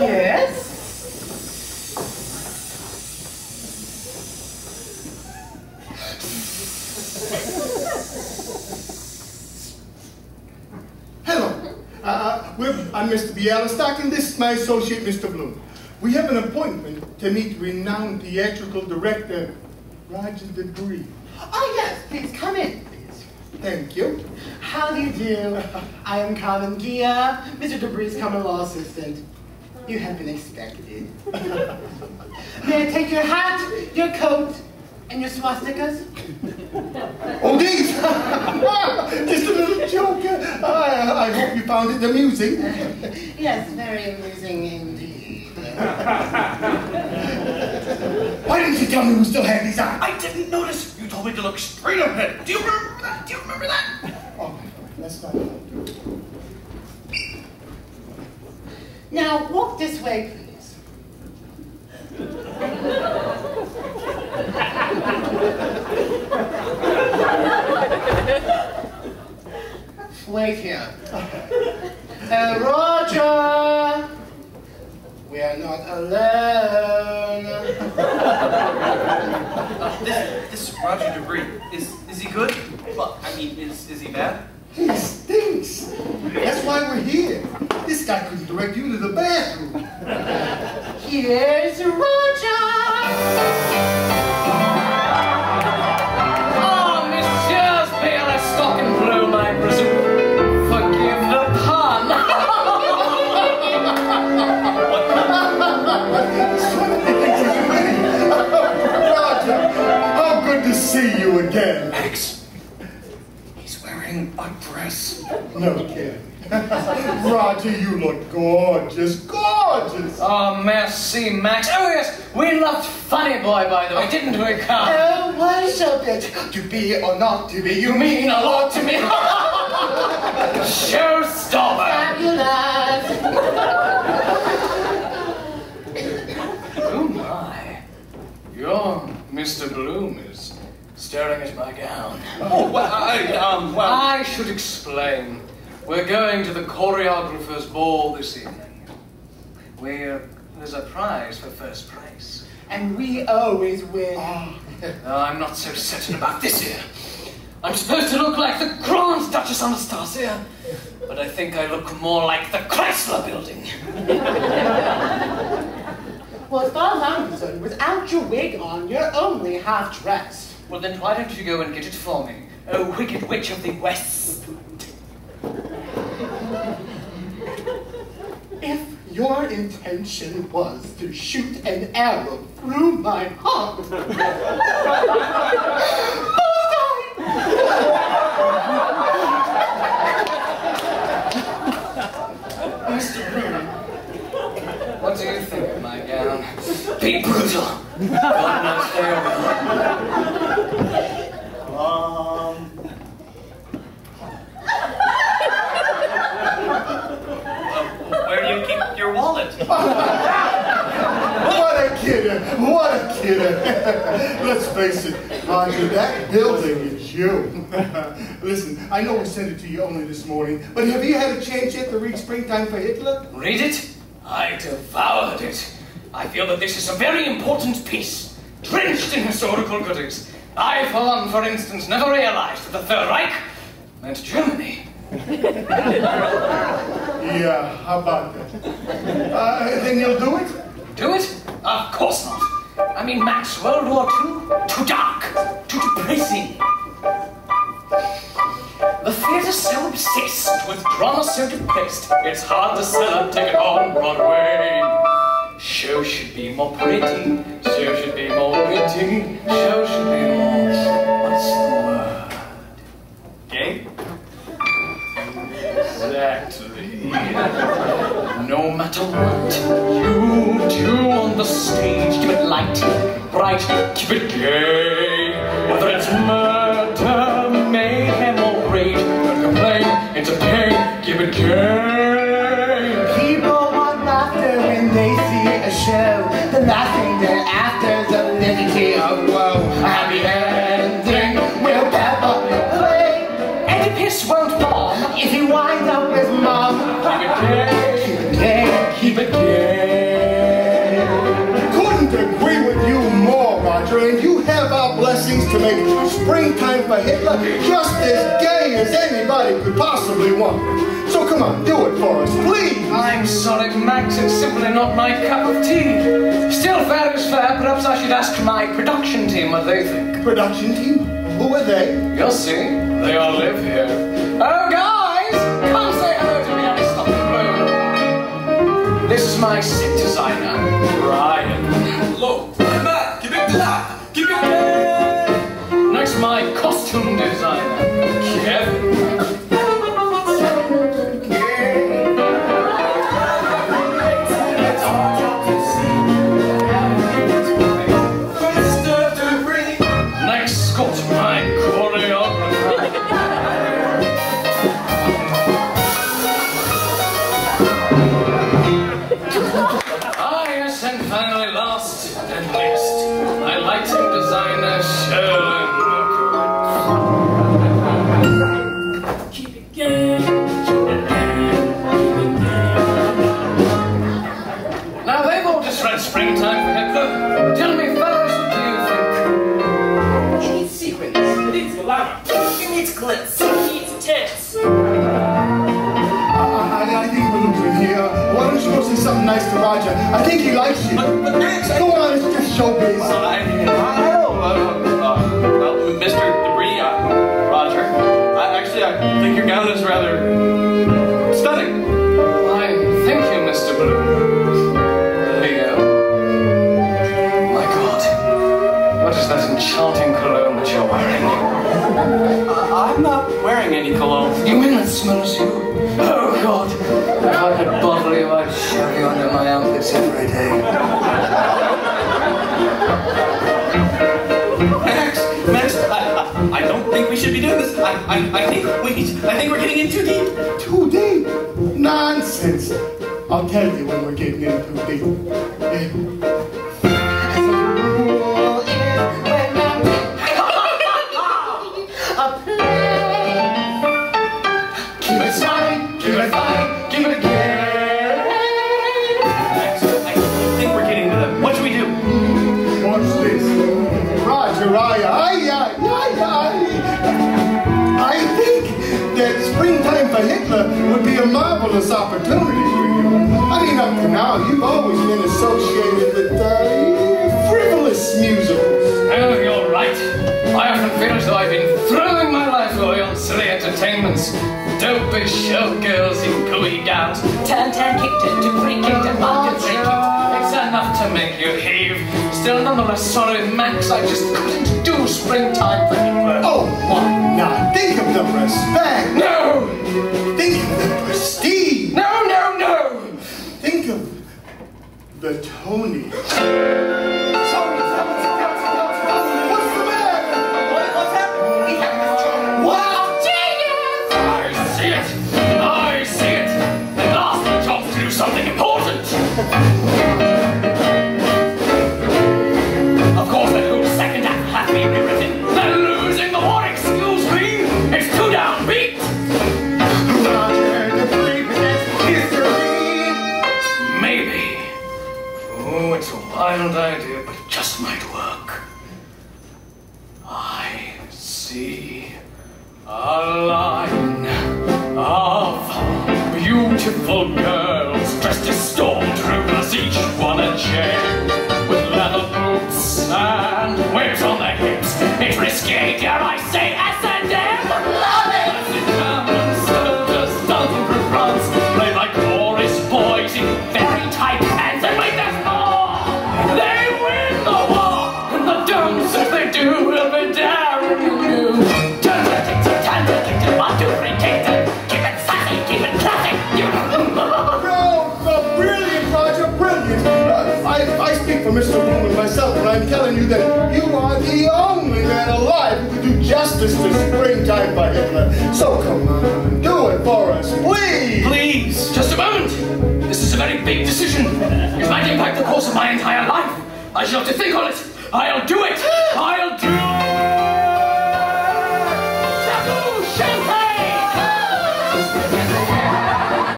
Yes? Hello. Uh, we're, I'm Mr. Bialystock, and this is my associate, Mr. Bloom. We have an appointment to meet renowned theatrical director, Roger De Bris. Oh, yes, please come in. Thank you. How do you do? I am Carmen Ghia, Mr. De Bris' common law assistant. You have been expected. May I take your hat, your coat, and your swastikas? Oh, these! Just a little joke. I, I hope you found it amusing. Yes, very amusing indeed. Why didn't you tell me we still had these on? I didn't notice. You told me to look straight ahead. Do you remember that? Do you remember that? Oh, that's not Now, walk this way, please. Wait here. Uh, Roger! We are not alone. This, this Roger De Bris, is, is he good? Well, I mean, is, is he bad? He stinks. That's why we're here. This guy couldn't direct you to the bathroom. Here's Roger! Ah, oh, Messieurs Bialystock and he's wearing a dress. No kidding. Roger, you look gorgeous, gorgeous. oh, merci, Max. Oh, yes, we loved Funny Boy, by the way, didn't we, Carl? Oh, worship it. To be or not to be, you mean a lot to me. Showstopper. Fabulous. Oh, my. Your Mr. Bloom is staring at my gown. Oh, well, I, um, well. I should explain. We're going to the choreographer's ball this evening. We, uh, there's a prize for first place. And we always win. No, I'm not so certain about this here. I'm supposed to look like the Grand Duchess Anastasia, but I think I look more like the Chrysler Building. Well, as far as I'm concerned, without your wig on, you're only half dressed. Well, then why don't you go and get it for me? Oh, wicked witch of the West. If your intention was to shoot an arrow through my heart, Mr. Bloom, what do you think of my gown? Be brutal. God knows they will. Um. uh, where do you keep your wallet? What a kidder, Let's face it, Roger, that building is you. Listen, I know we sent it to you only this morning, but have you had a chance yet to read Springtime for Hitler? Read it? I devoured it. I feel that this is a very important piece, drenched in historical goodies. I, for one, for instance, never realized that the Third Reich meant Germany. Yeah, how about that? Uh, then you'll do it? Do it? Of course not. I mean, Max, World War II? Too dark, too depressing. The theater's so obsessed with drama so depressed, it's hard to sell a ticket on Broadway. Show should be more pretty, show should be more witty, show should be rage, don't complain, entertain, keep it gay. people want laughter when they see a show. The laughing thereafter's a liberty of woe. Could possibly want. So come on, do it for us, please. I'm sorry, Max, it's simply not my cup of tea. Still fair is fair, perhaps I should ask my production team what they think. Production team, who are they? You'll see, they all live here. Oh, guys, come say hello to me, Aristotle Bloom. This is my set designer, Ryan. Hello. Matt, give it that. Give it Next, my costume designer, Kevin. I he likes you. But, but I... Go on, it's just showbiz. I, I know. Uh, uh, well, Mr. De Bris, uh, Roger. I, actually, I think your gown is rather stunning. Is that enchanting cologne that you're wearing? Uh, I'm not wearing any cologne. You mean it smells you? Oh God, if I could bottle you, I'd shove you under my armpits every day. Max, Max, I, I, I don't think we should be doing this. I, I, I think we, I think we're getting in too deep. Too deep? Nonsense. I'll tell you when we're getting in too deep. Yeah. Marvelous opportunity for you. I mean, up to now, you've always been associated with uh, frivolous musicals. Oh, you're right. I often feel as though I've been throwing my life away on silly entertainments. Dopey showgirls in gooey gowns. Turn, turn, kick, turn, to free, kick, two, three, kick. It's enough to make you heave. Still, nonetheless, sorry, Max, I just couldn't do springtime for Hitler. Oh, why not? Think of the respect. No! Tony. Idea, but it just might work. I see a line of beautiful girls dressed as stormtroopers, each one a chair, dances they do will be you. Turn. Keep it sassy, keep it classy. You. No, no, brilliant, Roger, brilliant. I, I speak for Mr. Bloom and myself, and I'm telling you that you are the only man alive who could do justice to springtime for Hitler. So come on, do it for us, please. Please. Just a moment. This is a very big decision. It might impact the course of my entire life. I shall have to think on it. I'll do it. I'll do